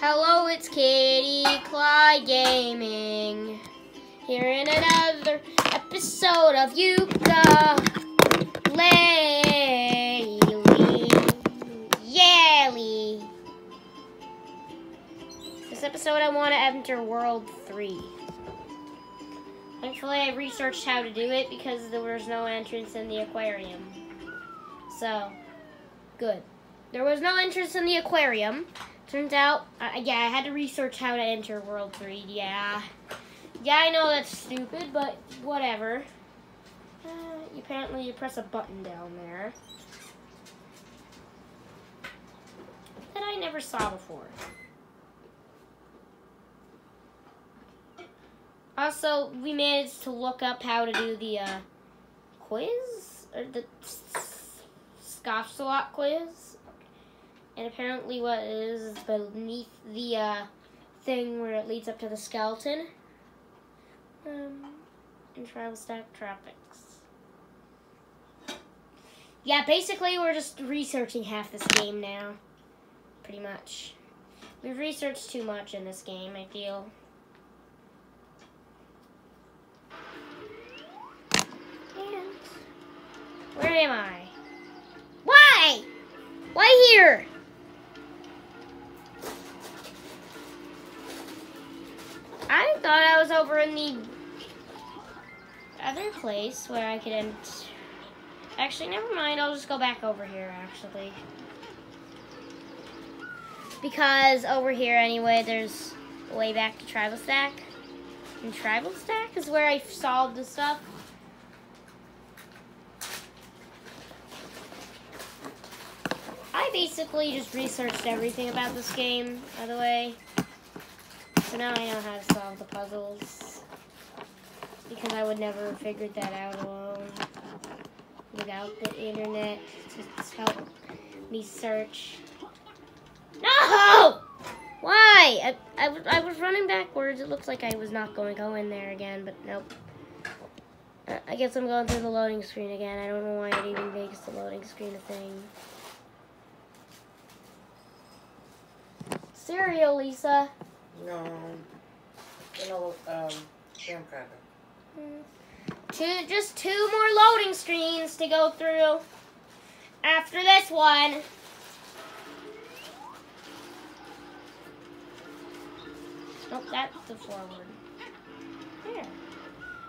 Hello, it's Kitty Clyde Gaming. Here in another episode of Yuka Laylee. Yally. This episode, I want to enter World 3. Thankfully, I researched how to do it because there was no entrance in the aquarium. So, good. There was no entrance in the aquarium. Turns out, uh, yeah, I had to research how to enter World 3. Yeah. Yeah, I know that's stupid, but whatever. Uh, apparently, you press a button down there. That I never saw before. Also, we managed to look up how to do the uh, quiz, or the Scoffsalot quiz. And apparently what is beneath the uh, thing where it leads up to the skeleton. Um, in Tribal Stack Tropics. Yeah, basically we're just researching half this game now. Pretty much. We've researched too much in this game, I feel. And where am I? Why? Why here? I thought I was over in the other place where I could end. Actually, never mind. I'll just go back over here, actually. Because over here, anyway, there's a way back to Tribal Stack. And Tribal Stack is where I solved the stuff. I basically just researched everything about this game, by the way. So now I know how to solve the puzzles. Because I would never have figured that out alone. Without the internet to help me search. No! Why? I, I, I was running backwards. It looks like I was not going to go in there again, but nope. Uh, I guess I'm going through the loading screen again. I don't know why it even makes the loading screen a thing. Cereal, Lisa. No. You know, um, cracker. Two, just two more loading screens to go through after this one. Nope, that's the forward.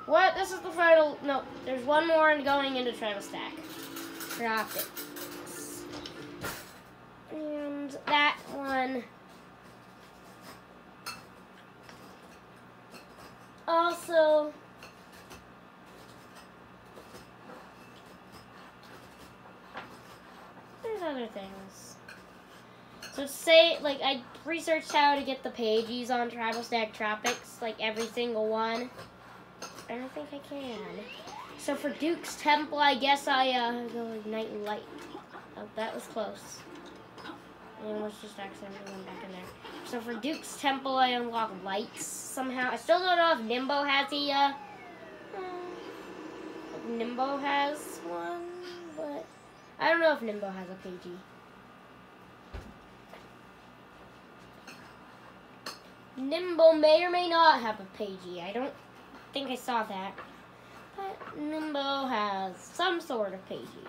What? This is the final. No, there's one more going into Tribal Stack. Drop it. And that one. Also. There's other things. So say, like, I researched how to get the pages on Tribal Stack Tropics, like every single one. I don't think I can. So for Duke's Temple, I guess I uh, go Ignite Light. Oh, that was close. Almost just accidentally went back in there. So for Duke's Temple, I unlock lights somehow. I still don't know if Nimbo has a, uh, Nimbo has one, but I don't know if Nimbo has a pagey. Nimbo may or may not have a pagey. I don't think I saw that. But Nimbo has some sort of pagey.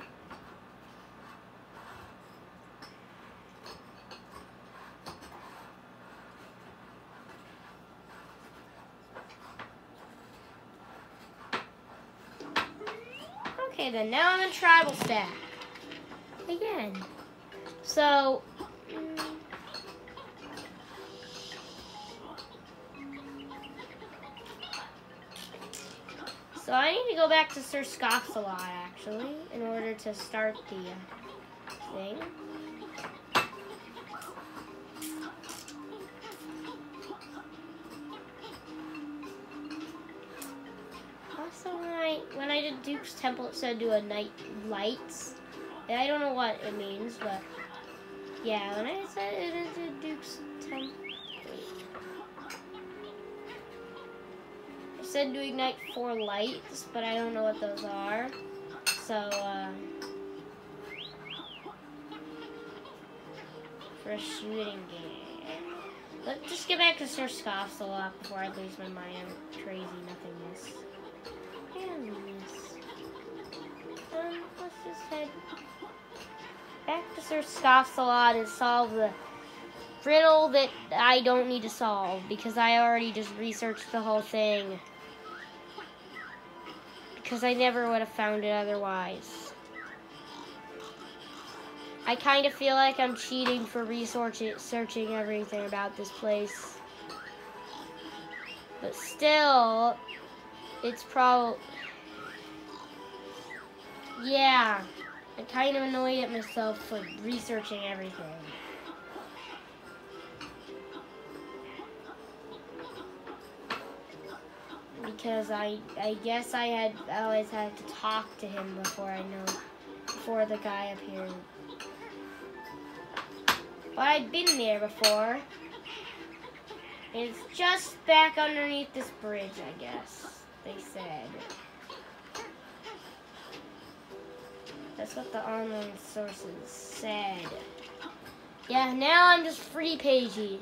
Okay, then now I'm in tribal stack. Again. So, mm, so I need to go back to Sir Scoffs a lot, actually, in order to start the thing. When I when I did Duke's Temple, it said do a night lights. And I don't know what it means, but yeah, when I said it into Duke's Temple, it said to ignite four lights, but I don't know what those are. So, uh, for a shooting game. Let's just get back to Sir Scoffs a lot before I lose my mind on crazy nothingness. This. Um, let's just head back to Sir Scoffs a lot and solve the riddle that I don't need to solve because I already just researched the whole thing. Because I never would have found it otherwise. I kind of feel like I'm cheating for researching searching everything about this place. But still, it's probably... Yeah, I'm kind of annoyed at myself for researching everything. Because I, I guess I had always had to talk to him before I know, before the guy appeared. But I've been there before. It's just back underneath this bridge, I guess, they said. That's what the online sources said. Yeah, now I'm just free pagey.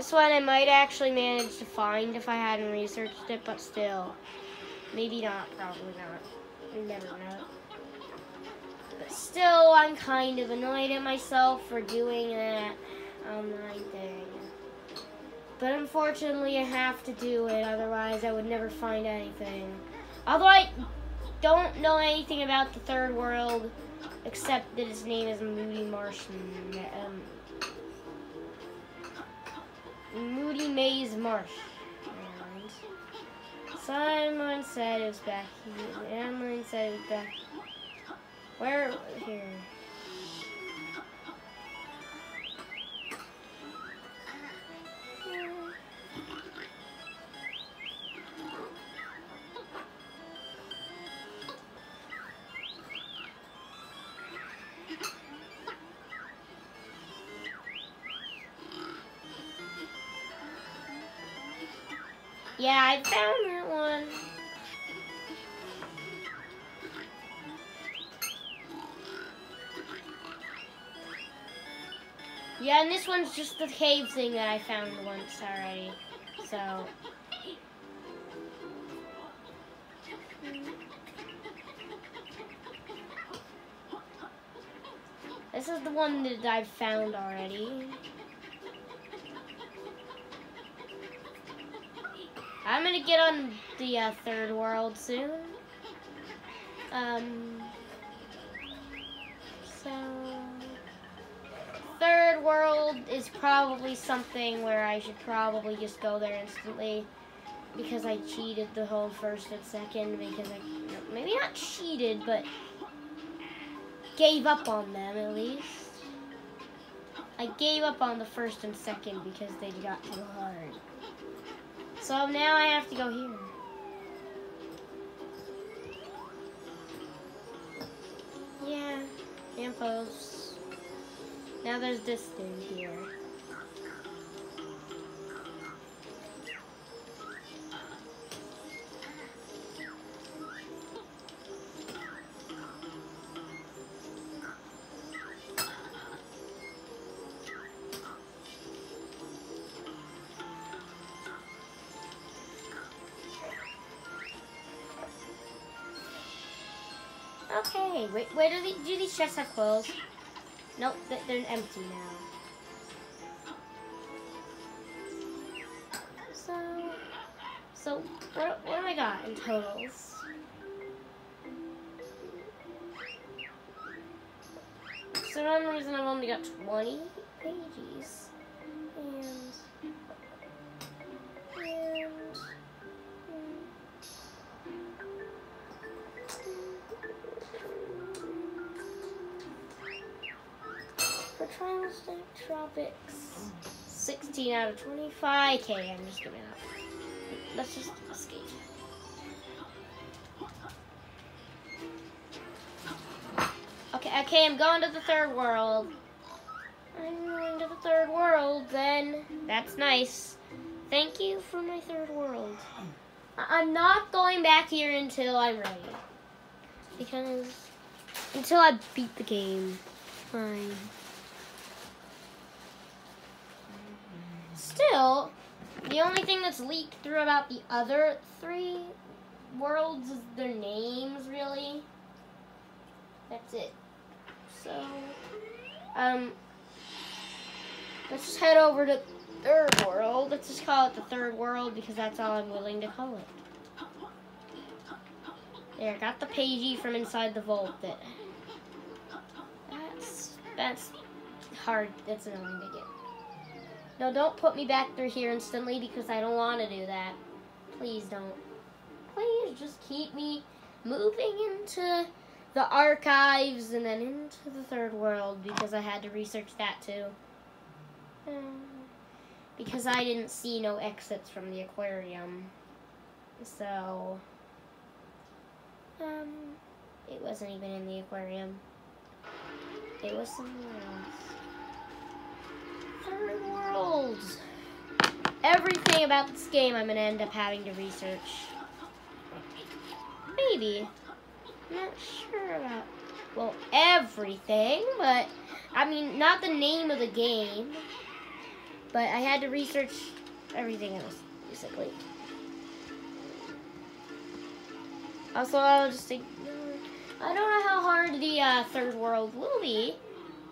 This one I might actually manage to find if I hadn't researched it, but still. Maybe not, probably not. Never know. But still, I'm kind of annoyed at myself for doing that online thing. But unfortunately, I have to do it, otherwise I would never find anything. Although I don't know anything about the third world, except that his name is Moody Martian. Um, Moody Maze Marsh. And Simon said it was back here. Emily said it was back. Where? Here. And this one's just the cave thing that I found once already. So. This is the one that I've found already. I'm gonna get on the uh, third world soon. Um, third world is probably something where I should probably just go there instantly because I cheated the whole first and second because I maybe not cheated but gave up on them at least. I gave up on the first and second because they got too hard. So now I have to go here. Yeah, lampposts. Now there's this thing here. Okay, wait, wait, do, do these chests have clothes? Nope, they're empty now. So, so what, what do I got in totals? So for some reason I've only got 20 pages. And, and for Trials Tropics. 16 out of 25. Okay, I'm just giving up. Let's just escape. Okay, okay, I'm going to the third world. I'm going to the third world, then. That's nice. Thank you for my third world. I'm not going back here until I'm ready. Because, until I beat the game. Fine. Still, the only thing that's leaked through about the other three worlds is their names, really. That's it. So, um, let's just head over to third world. Let's just call it the third world because that's all I'm willing to call it. There, I got the pagey from inside the vault. That that's that's hard. That's annoying to get. No, don't put me back through here instantly because I don't want to do that. Please don't. Please just keep me moving into the archives and then into the third world because I had to research that too. Because I didn't see no exits from the aquarium. So, um, it wasn't even in the aquarium. It was somewhere else. Third Everything about this game I'm gonna end up having to research. Maybe. I'm not sure about well everything, but I mean not the name of the game. But I had to research everything else, basically. Also, I'll just think. I don't know how hard the uh, third world will be,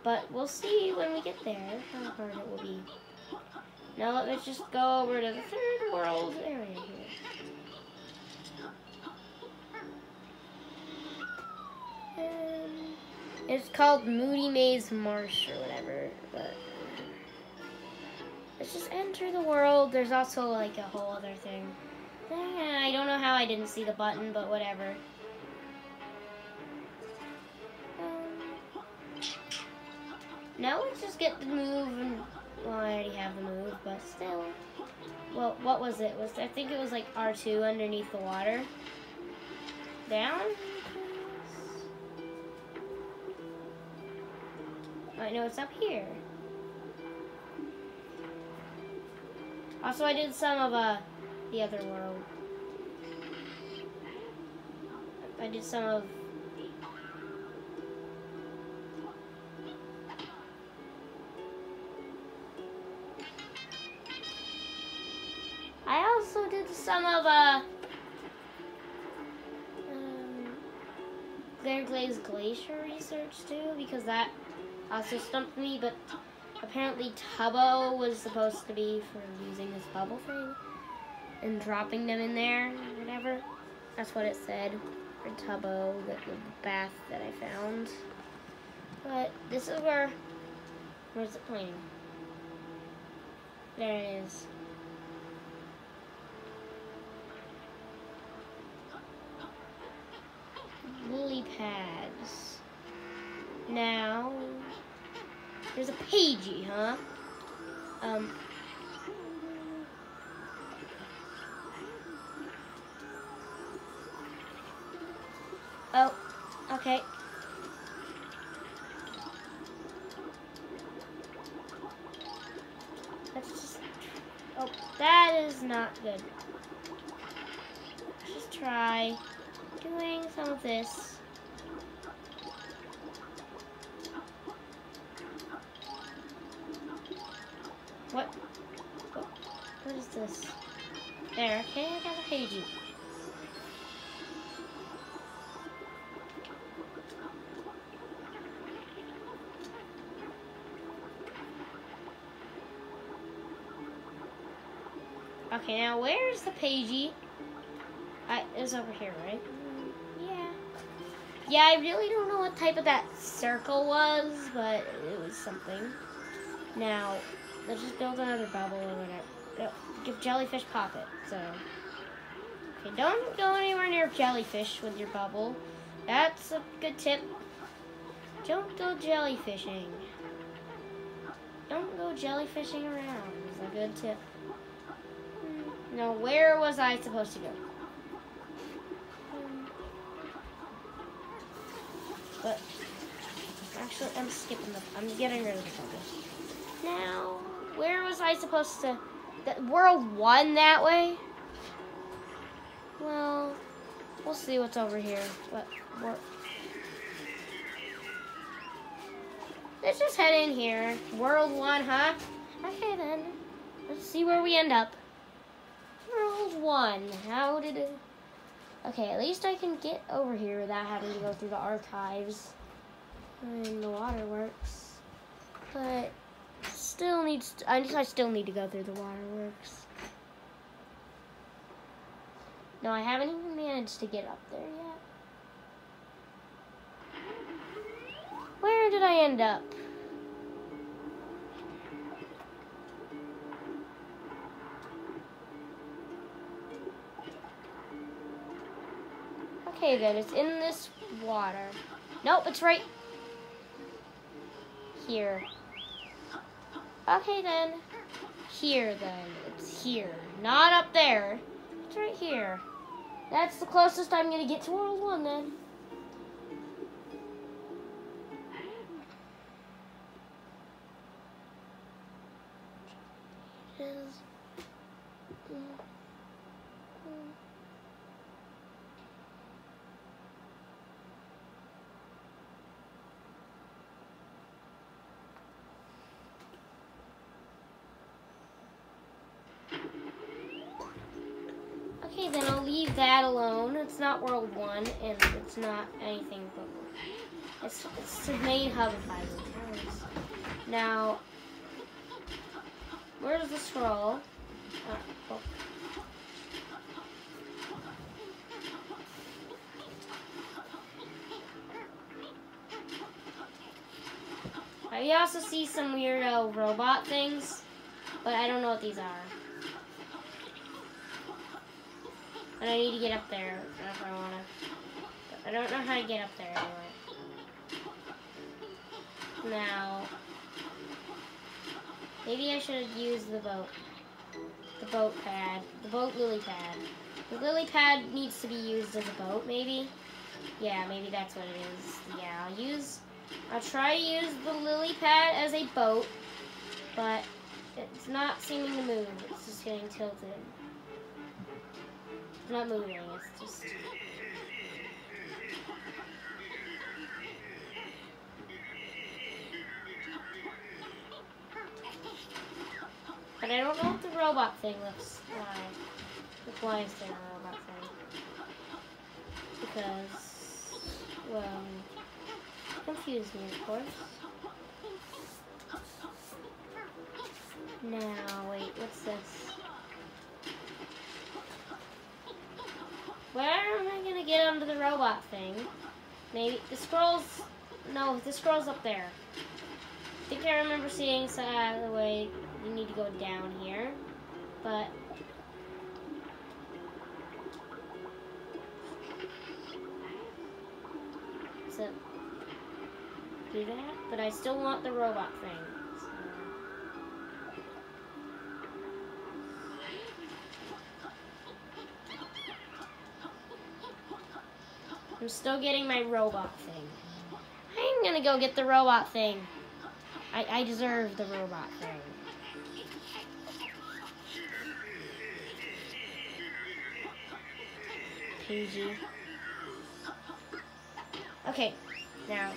but we'll see when we get there how hard it will be. Now let's just go over to the third world area here. Um, it's called Moody Maze Marsh or whatever, but let's just enter the world. There's also like a whole other thing. Eh, I don't know how I didn't see the button, but whatever. Um, now let's just get the move and well, I already have the move, but still. Well, what was it? Was I think it was like R2 underneath the water. Down? I know it's up here. Also, I did some of uh, the other world. I did some of. Some of uh. Um, Glaze Glacier research too, because that also stumped me, but apparently Tubbo was supposed to be for using this bubble thing and dropping them in there, whatever. That's what it said for Tubbo, the, the bath that I found. But this is where, where's it pointing? There it is. Lily pads. Now, there's a pagey, huh? Um. Okay, now where's the pagey? I, it's over here, right? Yeah. Yeah, I really don't know what type of that circle was, but it was something. Now, let's just build another bubble or whatever. Give jellyfish pop it. So, okay, don't go anywhere near jellyfish with your bubble. That's a good tip. Don't go jellyfishing. Don't go jellyfishing around. Is a good tip. Now, where was I supposed to go? But Actually, I'm skipping the. I'm getting rid of the. Now, where was I supposed to? The world one that way. Well, we'll see what's over here. What? What? Let's just head in here. World one, huh? Okay then. Let's see where we end up. World one. How did it? Okay, at least I can get over here without having to go through the archives and the waterworks. But still needs. To, I I still need to go through the waterworks. No, I haven't even managed to get up there yet. Where did I end up? Okay, then it's in this water. Nope, it's right here. Okay, then. Here, then. It's here. Not up there. It's right here. That's the closest I'm going to get to World 1, then. Then I'll leave that alone. It's not World 1, and it's not anything but... It's, it's the main hub of Highland Towers. Now, where's the scroll? Uh, oh. I also see some weirdo robot things, but I don't know what these are. And I need to get up there if I want to. I don't know how to get up there anyway. Now, maybe I should use the boat. The boat pad. The boat lily pad. The lily pad needs to be used as a boat, maybe? Yeah, maybe that's what it is. Yeah, I'll use... I'll try to use the lily pad as a boat, but it's not seeming to move. It's just getting tilted. It's not moving, it's just... But I don't know if the robot thing looks like. Why is there a robot thing? Because, well, confused me, of course. Now, wait, what's this? Where am I gonna get under the robot thing? Maybe the scrolls. No, the scroll's up there. I think I remember seeing so, uh, the way you need to go down here, but. So do that, but I still want the robot thing. I'm still getting my robot thing. I'm gonna go get the robot thing. I, I deserve the robot thing. PG. Okay, now.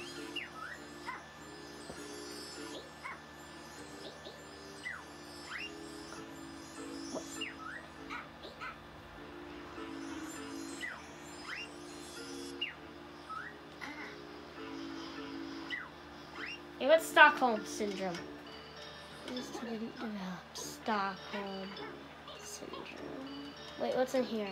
Stockholm syndrome? Just didn't develop Stockholm syndrome. Wait, what's in here?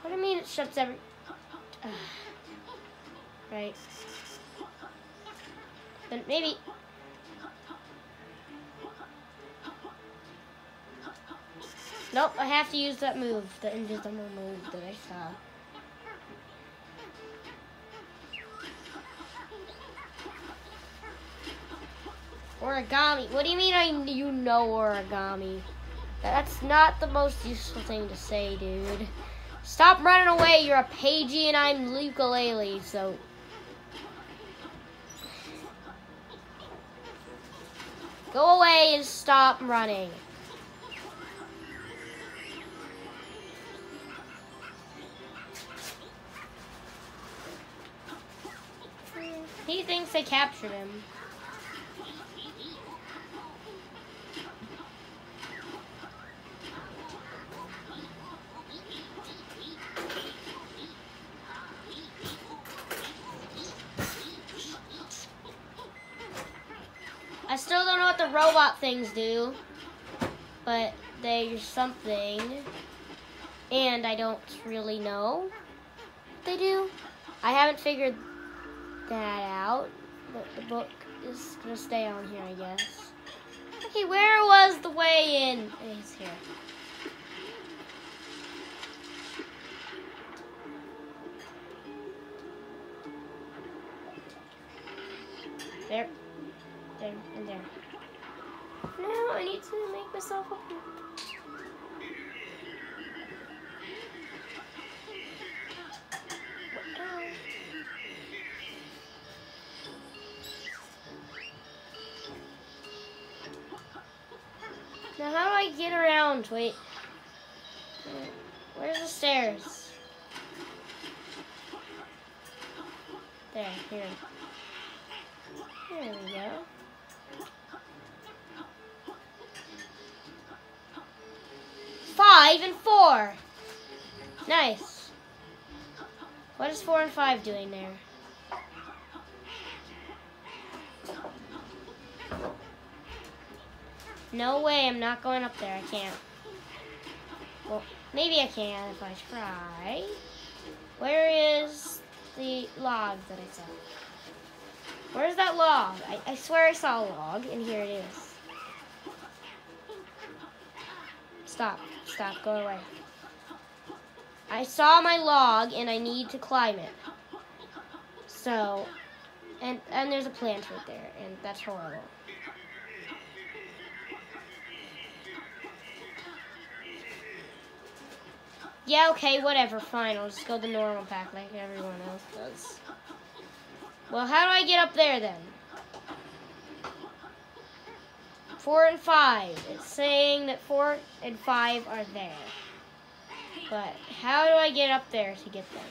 What do you mean it shuts every... right. Then maybe... Nope, I have to use that move, the invisible move that I saw. origami. What do you mean I you know origami? That's not the most useful thing to say, dude. Stop running away. You're a Pagey and I'm ukulele, so. Go away and stop running. He thinks they captured him. I still don't know what the robot things do, but they're something, and I don't really know what they do. I haven't figured that out, but the book is gonna stay on here, I guess. Okay, where was the way in? It's here. There. There and there. Now I need to make myself up. Around? Wait. Where's the stairs? There, here. There we go. Five and four. Nice. What is four and five doing there? No way, I'm not going up there. I can't. Well, maybe I can if I try. Where is the log that I saw? Where's that log? I, I swear I saw a log, and here it is. Stop. Stop. Go away. I saw my log, and I need to climb it. So, and and there's a plant right there, and that's horrible. Yeah, okay, whatever, fine. I'll just go the normal pack like everyone else does. Well, how do I get up there then? Four and five. It's saying that four and five are there. But how do I get up there to get them?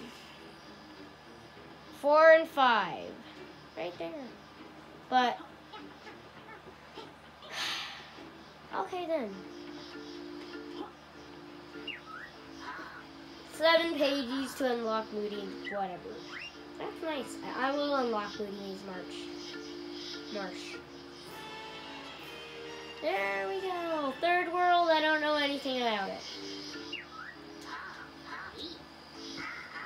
Four and five. Right there. But, okay then. Seven pages to unlock Moody, whatever. That's nice. I will unlock Moody's March. Marsh. There we go. Third world, I don't know anything about it.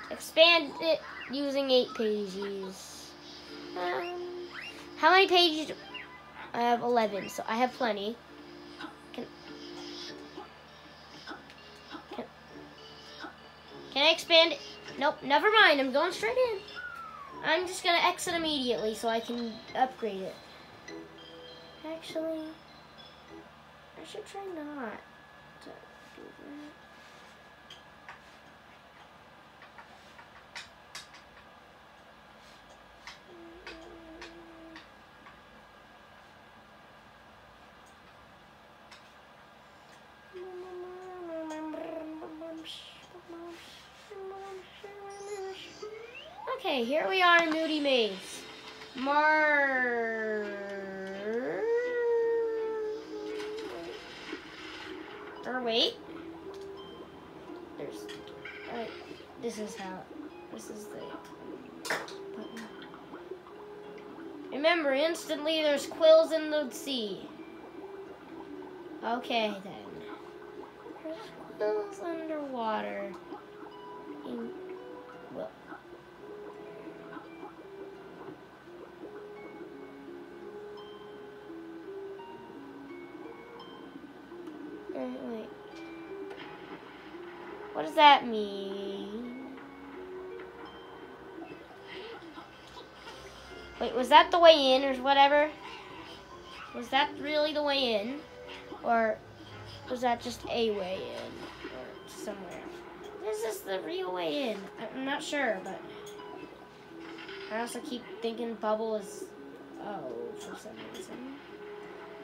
Expand it using eight pages. Um, how many pages? I have 11, so I have plenty. Can I expand? Nope, never mind. I'm going straight in. I'm just going to exit immediately so I can upgrade it. Actually, I should try not to do that. Okay, here we are in Moody Maze. Mar. Or wait. There's. Uh, this is how. This is the button. Remember, instantly there's quills in the sea. Okay then. There's quills underwater. That mean? Wait, was that the way in or whatever? Was that really the way in? Or was that just a way in? Or somewhere? Is this the real way in? I'm not sure, but I also keep thinking bubble is oh for some reason.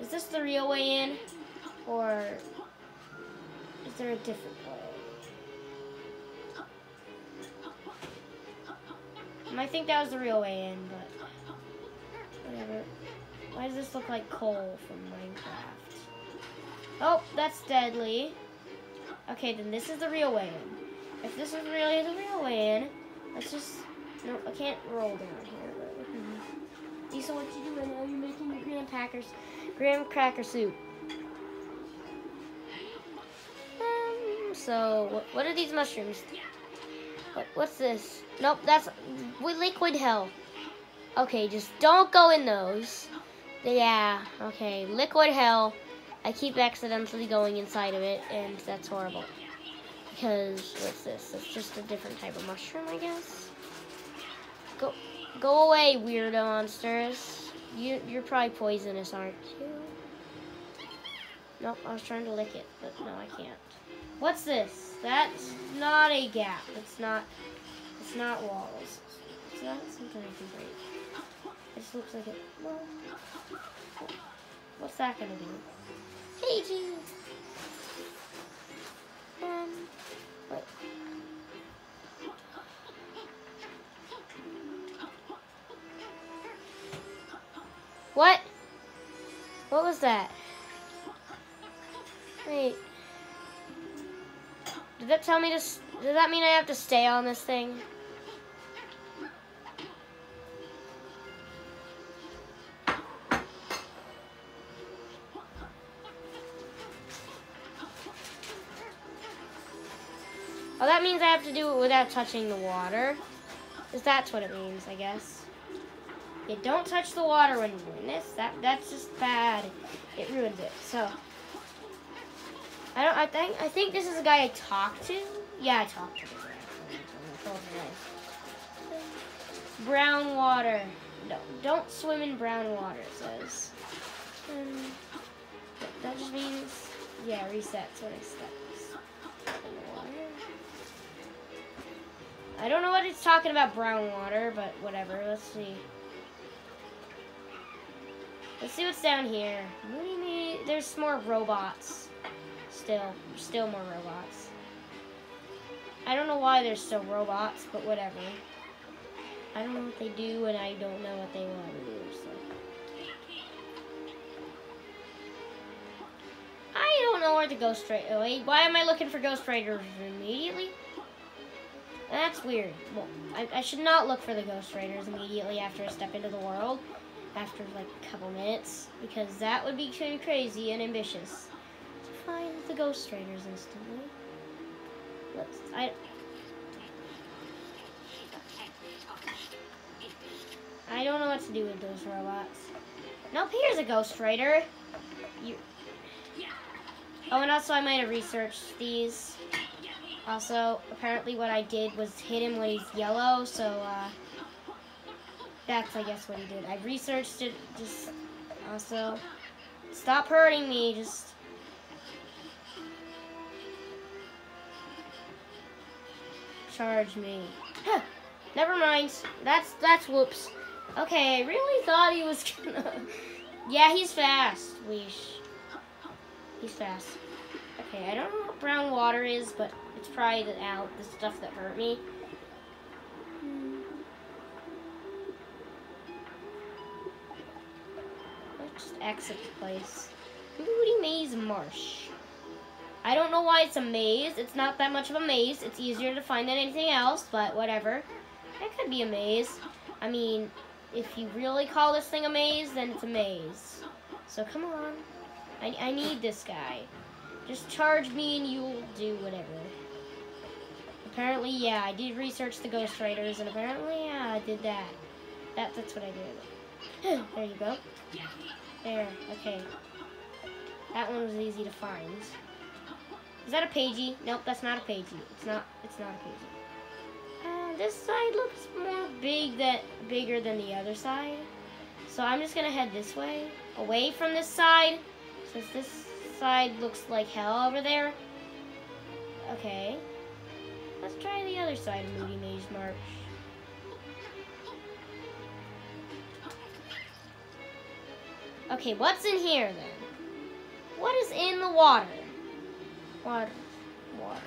Is this the real way in? Or is there a different way? I think that was the real way in, but whatever. Why does this look like coal from Minecraft? Oh, that's deadly. Okay, then this is the real way in. If this is really the real way in, let's just... No, I can't roll down here. But, mm-hmm. Lisa, what you doing? Are you making your graham crackers? Graham cracker soup. Um, so, what, what are these mushrooms? What, what's this? Nope, that's liquid hell. Okay, just don't go in those. Yeah, okay, liquid hell. I keep accidentally going inside of it, and that's horrible. Because, what's this? It's just a different type of mushroom, I guess? Go go away, weirdo monsters. You, you're probably poisonous, aren't you? Nope, I was trying to lick it, but no, I can't. What's this? That's not a gap. It's not, it's not walls. It's not something I can break. It just looks like it, well, what's that gonna do? Pages! Um, wait. What? What was that? Wait. Did that tell me to... Does that mean I have to stay on this thing? Oh, that means I have to do it without touching the water. Because that's what it means, I guess. You don't touch the water when you're doing this. That that's just bad. It ruins it. So I don't I think I think this is a guy I talked to. Yeah, I talked to him. Brown water. No, don't swim in brown water, it says. Um, that just means, yeah, resets what I said. I don't know what it's talking about brown water, but whatever. Let's see. Let's see what's down here. What do you mean? There's more robots. Still, still more robots. I don't know why there's still robots, but whatever. I don't know what they do, and I don't know what they want to do, so. I don't know where the Ghost Writer... Oh, wait, why am I looking for Ghost Writers immediately? That's weird. Well, I, I should not look for the Ghost Writers immediately after I step into the world after like a couple minutes because that would be too crazy and ambitious to find the Ghost Raiders instantly. Let's I I don't know what to do with those robots. Nope, here's a Ghost Raider. You Oh, and also I might have researched these. Also, apparently what I did was hit him when he's yellow, so uh that's, I guess, what he did. I researched it, just, also, stop hurting me, just, charge me. Huh. Never mind, that's, that's whoops. Okay, I really thought he was gonna, yeah, he's fast, Weesh. He's fast. Okay, I don't know what brown water is, but it's probably the, the stuff that hurt me. Let's just exit the place. Moody Maze Marsh. I don't know why it's a maze. It's not that much of a maze. It's easier to find than anything else, but whatever. It could be a maze. I mean, if you really call this thing a maze, then it's a maze. So come on. I, I need this guy. Just charge me and you'll do whatever. Apparently, yeah, I did research the Ghost Raiders, and apparently, yeah, I did that. that that's what I did. there you go. There, okay. That one was easy to find. Is that a pagey? Nope, that's not a pagey. It's not, it's not a pagey. Uh, this side looks more big that bigger than the other side. So I'm just gonna head this way, away from this side, since this side looks like hell over there. Okay. Let's try the other side of Moody Maze Marsh. Okay, what's in here then? What is in the water? Water, water,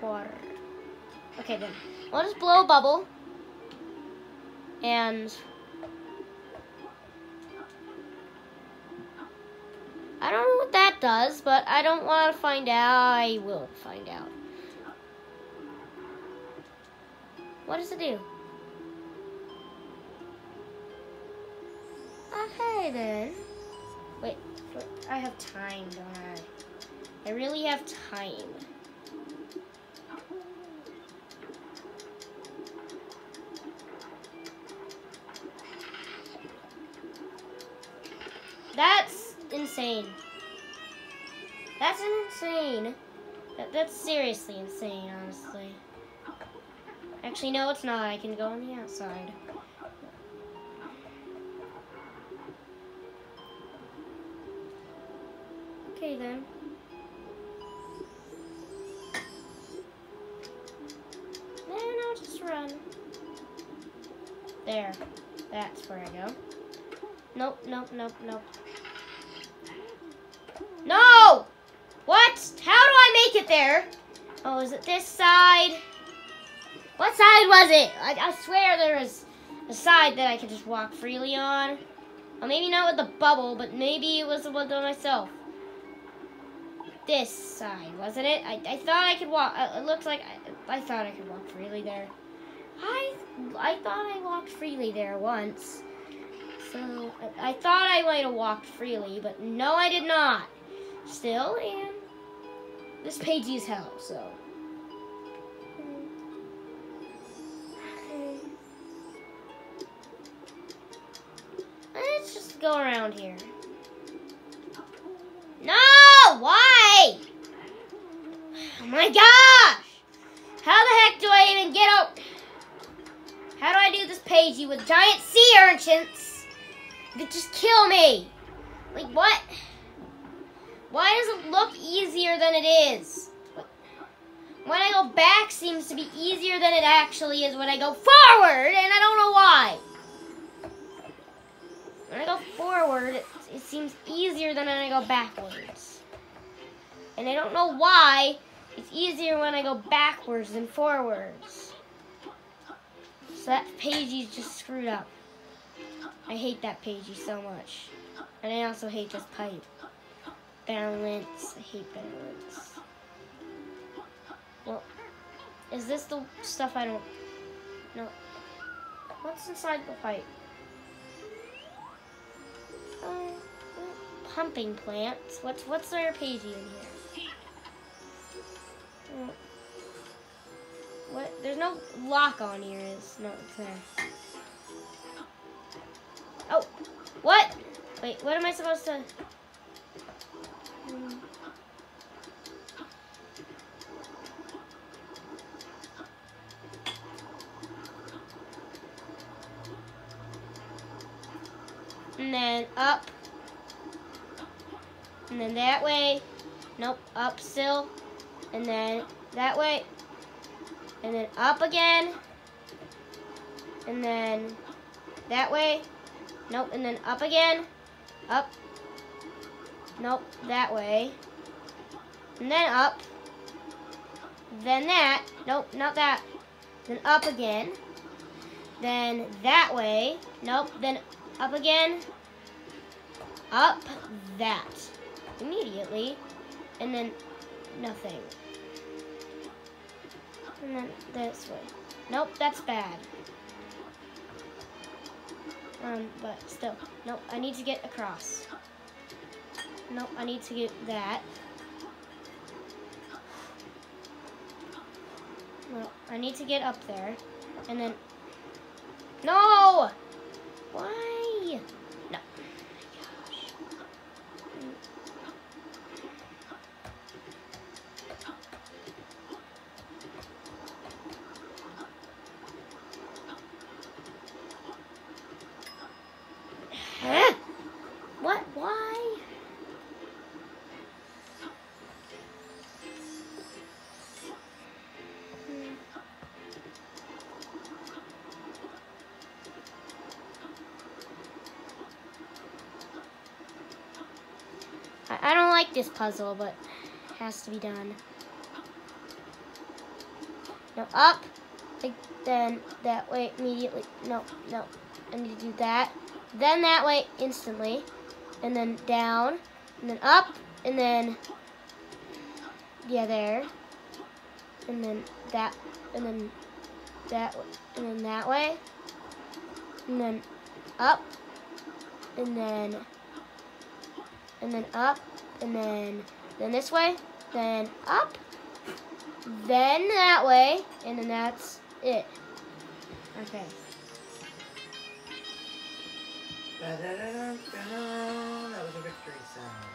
water. Okay then, I'll just blow a bubble. And I don't know what that does, but I don't want to find out. I will find out. What does it do? Oh, okay then. Wait, wait, I have time, don't I? I really have time. That's insane. That's insane. That, that's seriously insane, honestly. Actually, no, it's not. I can go on the outside. Okay, then. Just run. There. That's where I go. Nope, nope, nope, nope. No! What? How do I make it there? Oh, is it this side? What side was it? I, I swear there was a side that I could just walk freely on. Well, maybe not with the bubble, but maybe it was the one on myself. This side, wasn't it? I, I thought I could walk. Uh, it looks like I, I thought I could walk freely there. I I thought I walked freely there once. So I, I thought I might have walked freely, but no, I did not. Still, and this page is hell, so. Let's just go around here. No! Why? Oh my gosh! How the heck do I even get out? How do I do this pagey with giant sea urchins that just kill me? Like what? Why does it look easier than it is? When I go back seems to be easier than it actually is when I go forward, and I don't know why. When I go forward, it, it seems easier than when I go backwards. And I don't know why it's easier when I go backwards than forwards. So that pagey's just screwed up. I hate that pagey so much. And I also hate this pipe. Balance. I hate balance. Well, is this the stuff I don't... No. What's inside the pipe? Uh, pumping plants. What's what's their pagey in here? What? There's no lock on here. Is no, it's there. Oh, what? Wait, what am I supposed to? And then up. And then that way. Nope, up still. And then that way. And then up again. And then that way. Nope, and then up again. Up. Nope, that way. And then up. Then that. Nope, not that. Then up again. Then that way. Nope, then up again. Up that. Immediately. And then nothing. And then this way. Nope, that's bad. Um, but still. Nope, I need to get across. Nope, I need to get that. Well, I need to get up there. And then... No! Why? This puzzle, but it has to be done. No, up. Like, then that way immediately. No, no. I need to do that. Then that way instantly. And then down. And then up. And then. Yeah, there. And then that. And then that. And then that way. And then up. And then. And then up. And then. Then this way. Then up. Then that way. And then that's it. Okay. Da-da-da-da-da. That was a victory sound.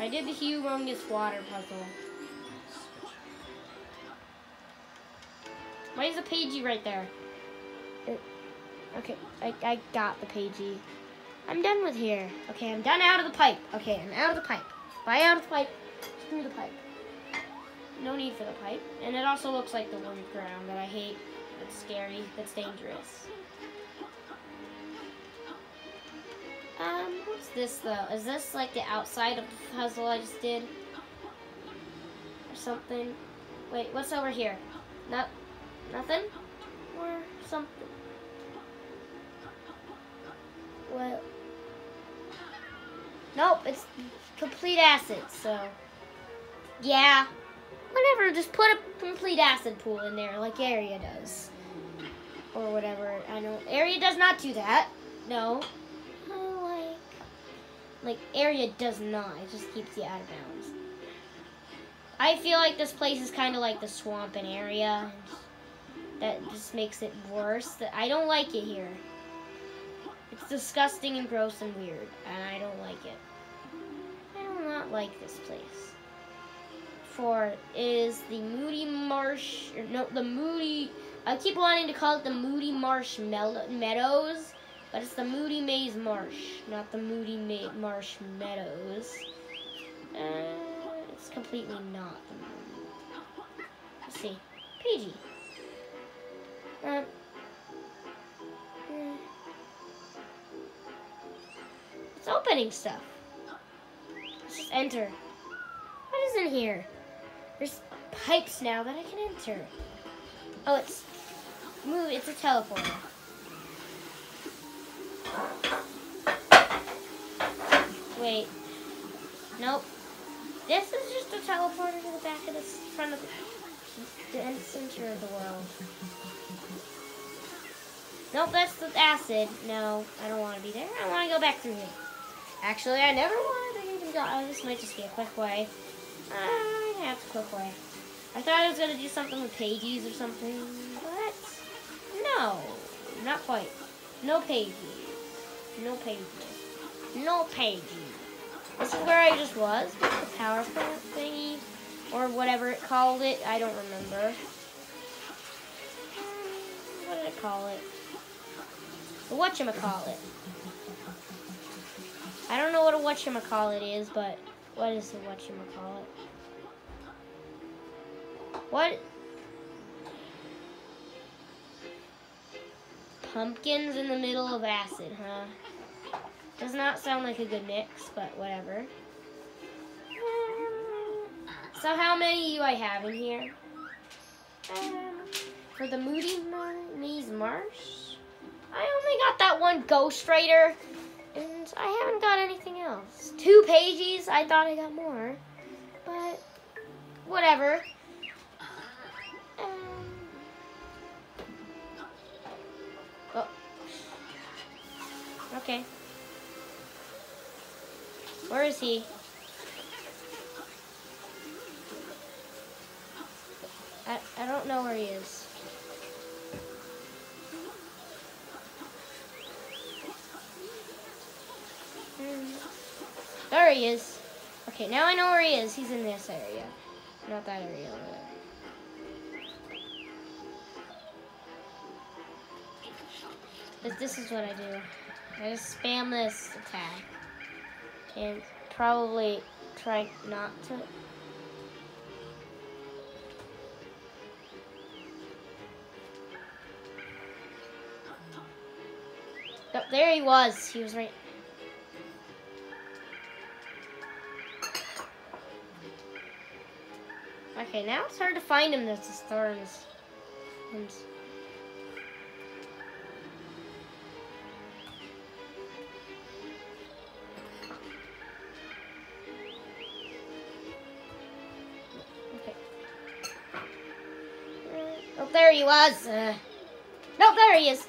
I did the humongous water puzzle. Why is the pagey right there? Okay, I, I got the pagey. I'm done with here. Okay, I'm done out of the pipe. Okay, I'm out of the pipe. Why out of the pipe? Screw the pipe. No need for the pipe. And it also looks like the wood ground that I hate. That's scary. That's dangerous. Um, what's this though? Is this like the outside of the puzzle I just did? Or something? Wait, what's over here? No, nothing? Or something? Nope, it's complete acid, so yeah. Whatever, just put a complete acid pool in there like Area does. Or whatever. I know Area does not do that. No. Like like Area does not. It just keeps you out of bounds. I feel like this place is kind of like the swamp in Area. That just makes it worse. I don't like it here. It's disgusting and gross and weird, and I don't like it. I do not like this place. For is the Moody Marsh, no, the Moody. I keep wanting to call it the Moody Marsh Meadows, but it's the Moody Maze Marsh, not the Moody Ma- Marsh Meadows. Uh, it's completely not the Moody. Let's see, PG. Um. Opening stuff. Let's just enter. What is in here? There's pipes now that I can enter. Oh, it's move. It's a teleporter. Wait. Nope. This is just a teleporter to the back of the front of the, the center of the world. Nope, that's the acid. No, I don't want to be there. I want to go back through here. Actually, I never wanted to even go. Oh, this might just be a quick way. Uh, I have a quick way. I thought I was going to do something with pages or something, but no, not quite. No pages. No pages. No pages. This is where I just was, with the power plant thingy, or whatever it called it. I don't remember. Um, what did it call it? Whatchamacallit. I don't know what a whatchamacallit is, but what is the whatchamacallit? What? Pumpkins in the middle of acid, huh? Does not sound like a good mix, but whatever. So how many do I have in here? For the Moody Maze Marsh? I only got that one Ghost Writer, and I haven't got anything else. Two pages, I thought I got more, but whatever. Um, oh. Okay. Where is he? I, I don't know where he is. There he is. Okay, now I know where he is. He's in this area. Not that area over there. But this is what I do. I just spam this attack. And probably try not to there he was. He was right. Okay, now it's hard to find him. There's his thorns. Okay. Oh, there he was. Uh, no, there he is.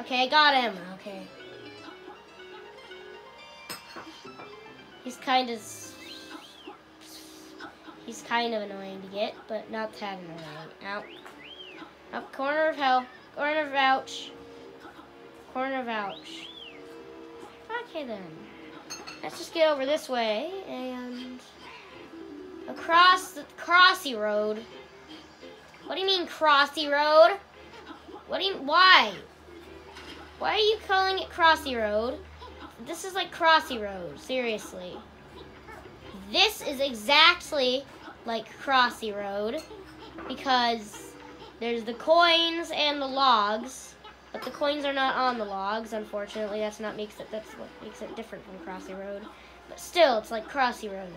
Okay, I got him. Okay. He's kind of kind of annoying to get, but not that annoying. Out. Up corner of hell. Corner of ouch. Corner of ouch. Okay then. Let's just get over this way and across the crossy road. What do you mean crossy road? What do you why? Why are you calling it crossy road? This is like crossy road, seriously. This is exactly like crossy road because there's the coins and the logs, but the coins are not on the logs. Unfortunately, that's not makes it that's what makes it different from crossy road. But still, it's like crossy road,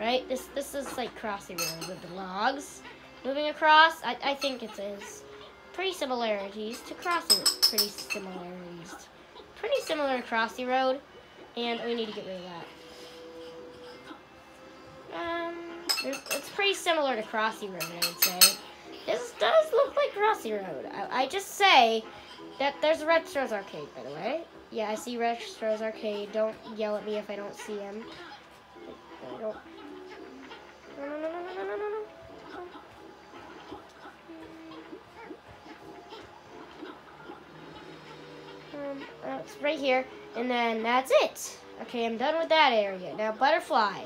right? This this is like crossy road with the logs moving across. I I think it is pretty similarities to crossy. Pretty similarities. Pretty similar to crossy road, and we need to get rid of that. Um, it's pretty similar to crossy road, I would say. This does look like Crossy Road. I, I just say that there's a Rextro's Arcade, by the way. Yeah, I see Rextro's Arcade. Don't yell at me if I don't see him. I don't. No, no, no, no, no, no, no, no. Um, uh, it's right here, and then that's it. Okay, I'm done with that area. Now, butterfly.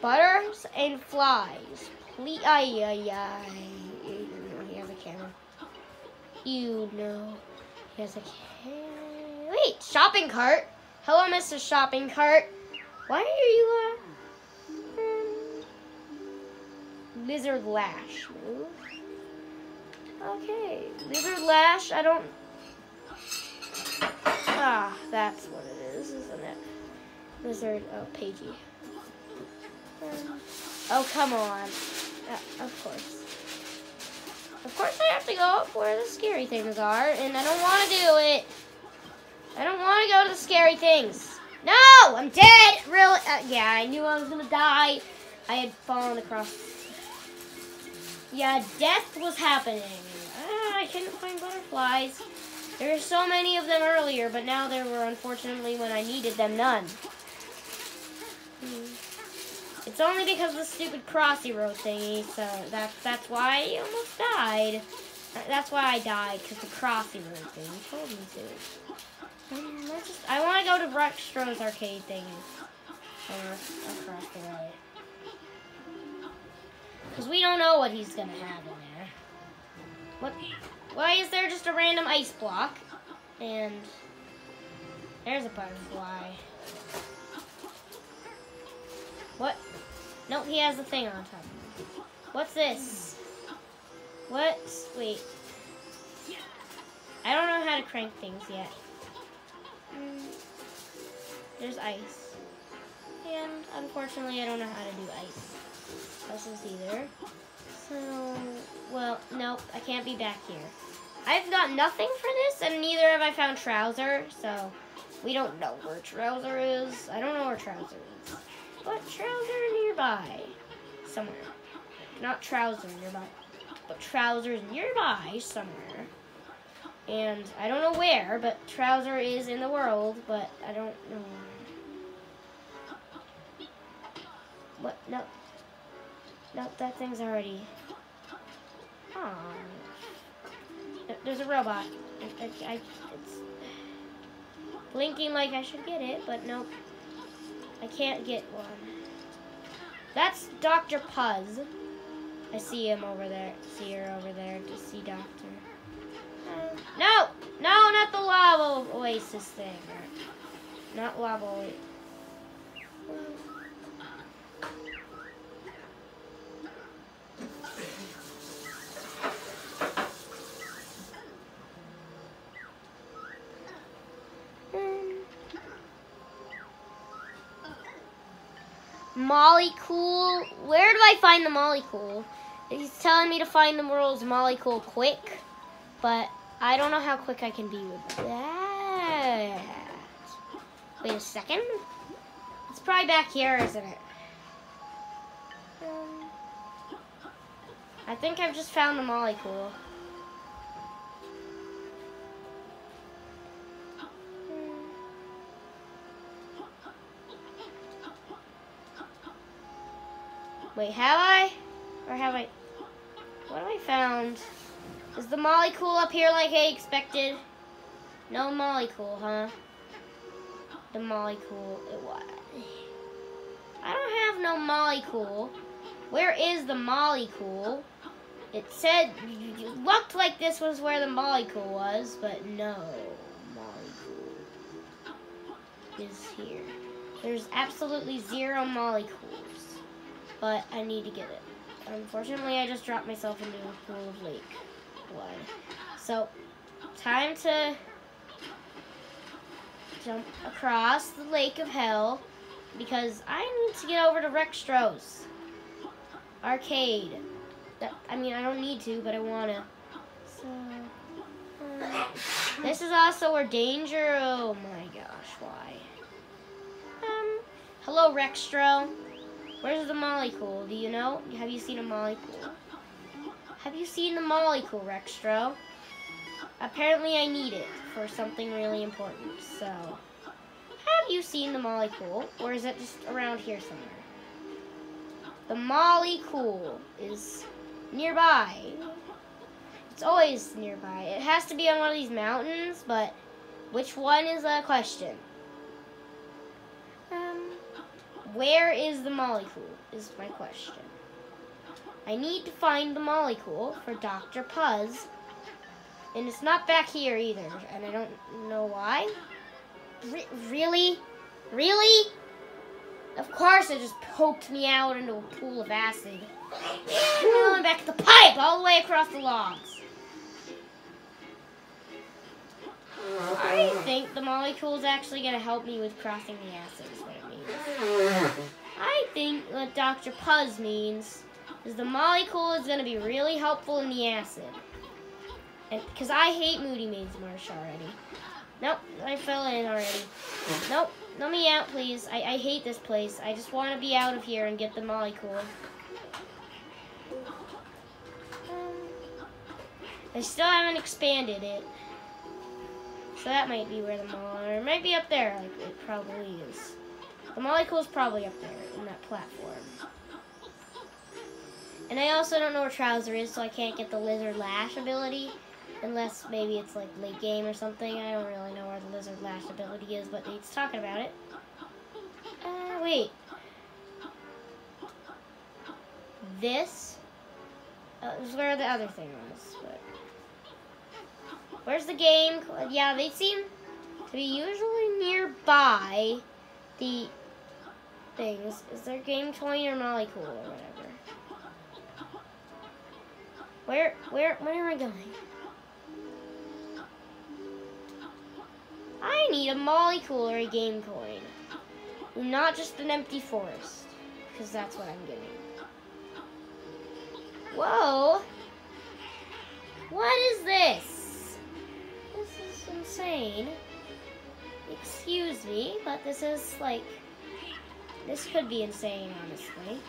Butters and flies. Please, ay, ay, ay. You know he has a camera. You know he has a camera. Wait, shopping cart. Hello, Mr. Shopping Cart. Why are you uh, um, lizard lash? Okay, lizard lash. I don't. Ah, that's what it is, isn't it? Lizard. Oh, Pagey. Oh, come on. Of course. Of course I have to go up where the scary things are, and I don't want to do it. I don't want to go to the scary things. No, I'm dead. Really? Uh, yeah, I knew I was gonna die. I had fallen across. Yeah, death was happening. Ah, I couldn't find butterflies. There were so many of them earlier, but now there were unfortunately when I needed them none. Hmm. It's only because of the stupid crossy road thingy, so that's that's why I almost died. That's why I died, because the crossy road thing told me to. Um, just, I want to go to Rextro's arcade thingy. or across the. Because we don't know what he's going to have in there. What? Why is there just a random ice block? And there's a butterfly. What? No, he has a thing on top. What's this? What? Wait. I don't know how to crank things yet. Mm, There's ice. And unfortunately, I don't know how to do ice. Puzzles either. So, well, nope, I can't be back here. I've got nothing for this, and neither have I found Trowzer, so we don't know where Trowzer is. I don't know where Trowzer is. But Trowzer nearby. Somewhere. Not Trowzer nearby, but Trowzers nearby somewhere. And I don't know where, but Trowzer is in the world, but I don't know. What? No. No, that thing's already. Aw. There- There's a robot. I, I, I, it's blinking like I should get it, but nope. I can't get one. That's Dr. Puzz. I see him over there. See her over there to see Doctor. No! No, not the lava oasis thing. Not lava oasis. Mollycool. Where do I find the Mollycool? He's telling me to find the world's Mollycool quick, but I don't know how quick I can be with that. Wait a second. It's probably back here, isn't it? Um, I think I've just found the Molecool. Wait, have I? Or have I? What have I found? Is the Mollycool up here like I expected? No Mollycool, huh? The Mollycool, it was. I don't have no Mollycool. Where is the Mollycool? It said, it looked like this was where the Mollycool was, but no. Molly cool is here. There's absolutely zero Mollycool but I need to get it. Unfortunately, I just dropped myself into a pool of lake blood. So, time to jump across the lake of hell because I need to get over to Rextro's arcade. That, I mean, I don't need to, but I want to. So, uh, this is also where danger. Oh my gosh, why? Um, hello, Rextro. Where's the Mollycool? Do you know? Have you seen a Mollycool? Have you seen the Mollycool, Rextro? Apparently I need it for something really important, so... Have you seen the Mollycool? Or is it just around here somewhere? The Mollycool is nearby. It's always nearby. It has to be on one of these mountains, but which one is a question? Um, Where is the molecule is my question. I need to find the molecule for Dr. Puzz. And it's not back here either, and I don't know why. Re really? Really? Of course it just poked me out into a pool of acid. Now I'm back at the pipe, all the way across the logs. I think the molecule is actually going to help me with crossing the acid. I think what Dr. Puzz means is the molecule is going to be really helpful in the acid. And because I hate Moody Maze Marsh already. Nope, I fell in already. Nope, let me out, please. I, I hate this place. I just want to be out of here and get the molecule. I still haven't expanded it. So that might be where the mall, or it might be up there, like it probably is. The molecule is probably up there in that platform. And I also don't know where Trowzer is, so I can't get the Lizard Lash ability. Unless maybe it's like late game or something. I don't really know where the Lizard Lash ability is, but it's talking about it. Uh, wait. This uh, is where the other thing was. But where's the game? Yeah, they seem to be usually nearby the things. Is there game coin or Mollycool or whatever? Where, where, where am I going? I need a Mollycool or a game coin. Not just an empty forest. Because that's what I'm getting. Whoa! What is this? This is insane. Excuse me, but this is like this could be insane, honestly.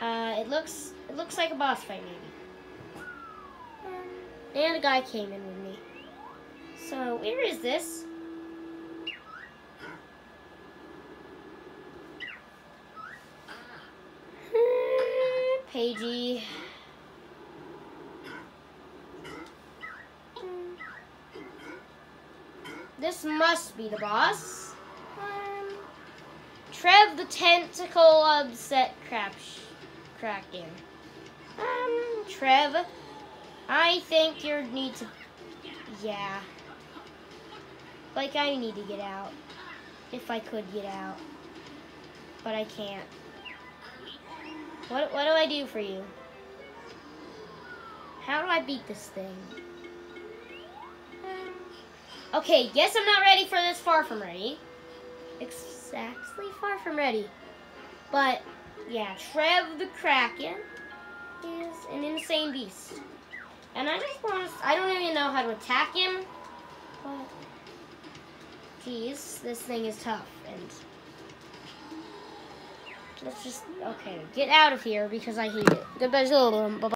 Uh, it looks it looks like a boss fight, maybe. And a guy came in with me. So, where is this? Pagey. This must be the boss. Trev the tentacle upset crap Kraken. Um, Trev, I think you need to, yeah. Like, I need to get out. If I could get out. But I can't. What, what do I do for you? How do I beat this thing? Okay, guess I'm not ready for this far from ready exactly far from ready. But yeah, Trev the Kraken is an insane beast. And I just want to, I don't even know how to attack him. But, geez, this thing is tough. And let's just, okay, get out of here because I hate it. Goodbye, bye